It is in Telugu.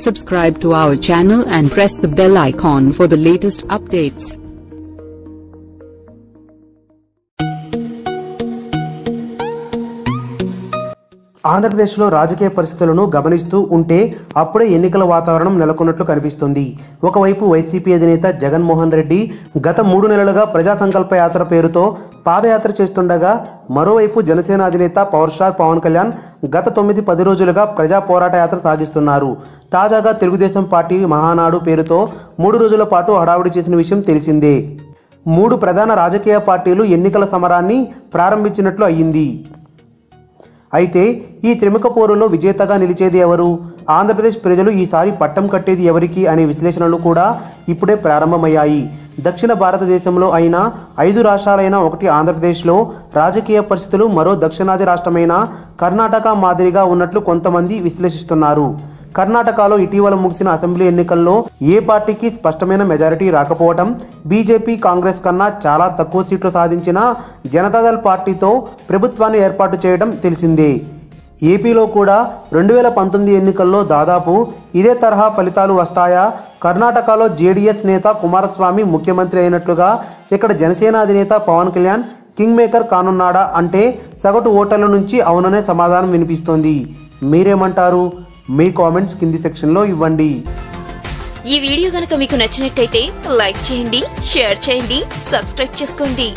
Subscribe to our channel and press the bell icon for the latest updates. ఆంధ్రప్రదేశ్లో రాజకీయ పరిస్థితులను గమనిస్తూ ఉంటే అప్పుడే ఎన్నికల వాతావరణం నెలకొన్నట్లు కనిపిస్తుంది. ఒకవైపు వైసీపీ అధినేత జగన్మోహన్ రెడ్డి గత మూడు నెలలుగా ప్రజా సంకల్ప యాత్ర పేరుతో పాదయాత్ర చేస్తుండగా మరోవైపు జనసేన అధినేత పవర్ స్టార్ పవన్ కళ్యాణ్ గత తొమ్మిది పది రోజులుగా ప్రజా పోరాట యాత్ర సాగిస్తున్నారు. తాజాగా తెలుగుదేశం పార్టీ మహానాడు పేరుతో మూడు రోజుల పాటు హడావుడి చేసిన విషయం తెలిసిందే. మూడు ప్రధాన రాజకీయ పార్టీలు ఎన్నికల సమరాన్ని ప్రారంభించినట్లు అయ్యింది. అయితే ఈ త్రిముఖ పోరులో విజేతగా నిలిచేది ఎవరు? ఆంధ్రప్రదేశ్ ప్రజలు ఈసారి పట్టం కట్టేది ఎవరికి అనే విశ్లేషణలు కూడా ఇప్పుడే ప్రారంభమయ్యాయి. దక్షిణ భారతదేశంలో అయిన ఐదు రాష్ట్రాలైన ఒకటి ఆంధ్రప్రదేశ్లో రాజకీయ పరిస్థితులు మరో దక్షిణాది రాష్ట్రమైన కర్ణాటక మాదిరిగా ఉన్నట్లు కొంతమంది విశ్లేషిస్తున్నారు. కర్ణాటకలో ఇటీవల ముగిసిన అసెంబ్లీ ఎన్నికల్లో ఏ పార్టీకి స్పష్టమైన మెజారిటీ రాకపోవటం బీజేపీ కాంగ్రెస్ కన్నా చాలా తక్కువ సీట్లు సాధించిన జనతాదళ్ పార్టీతో ప్రభుత్వాన్ని ఏర్పాటు చేయడం తెలిసిందే. ఏపీలో కూడా రెండు వేల పంతొమ్మిది ఎన్నికల్లో దాదాపు ఇదే తరహా ఫలితాలు వస్తాయా? కర్ణాటకలో జేడీఎస్ నేత కుమారస్వామి ముఖ్యమంత్రి అయినట్లుగా ఇక్కడ జనసేన అధినేత పవన్ కళ్యాణ్ కింగ్ మేకర్ కానున్నాడా అంటే సగటు ఓటర్ల నుంచి అవుననే సమాధానం వినిపిస్తోంది. మీరేమంటారు? మీ కామెంట్స్ కింది సెక్షన్లో ఇవ్వండి. ఈ వీడియో కనుక మీకు నచ్చినట్టయితే లైక్ చేయండి షేర్ చేయండి సబ్స్క్రైబ్ చేసుకోండి.